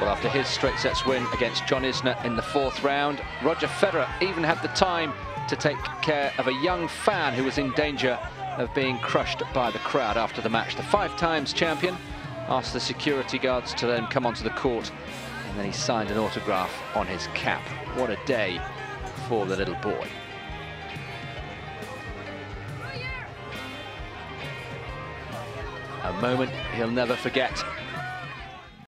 Well, after his straight sets win against John Isner in the fourth round, Roger Federer even had the time to take care of a young fan who was in danger of being crushed by the crowd after the match. The five times champion asked the security guards to then come onto the court and then he signed an autograph on his cap. What a day for the little boy. A moment he'll never forget